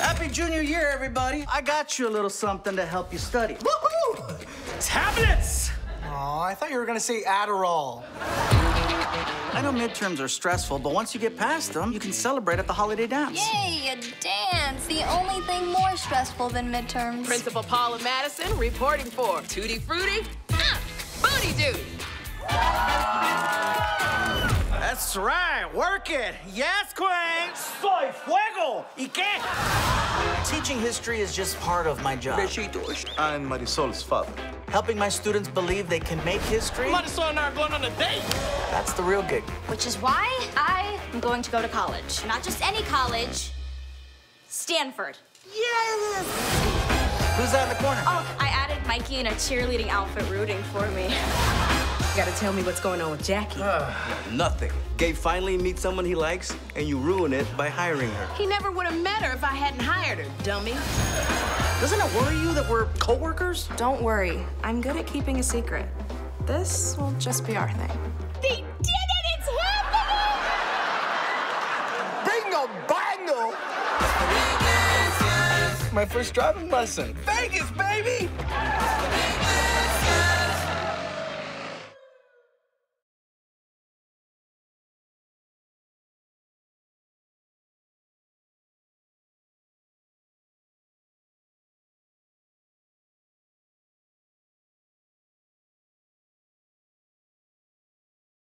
Happy junior year, everybody. I got you a little something to help you study. Woohoo! Tablets! Aw, I thought you were gonna say Adderall. I know midterms are stressful, but once you get past them, you can celebrate at the holiday dance. Yay, a dance. The only thing more stressful than midterms. Principal Paula Madison reporting for Tutti Frutti, That's right. Work it. Yes, Queen. Soy fuego. ¿Y qué? Teaching history is just part of my job. I'm Marisol's father. Helping my students believe they can make history. Marisol and I are going on a date. That's the real gig. Which is why I am going to go to college. Not just any college, Stanford. Yes. Who's that in the corner? Oh, I added Mikey in a cheerleading outfit rooting for me. You gotta tell me what's going on with Jackie. Nothing. Gabe finally meets someone he likes, and you ruin it by hiring her. He never would have met her if I hadn't hired her, dummy. Doesn't it worry you that we're coworkers? Don't worry. I'm good at keeping a secret. This will just be our thing. They did it! It's happening! Bingo bango! My first driving lesson. Vegas, baby!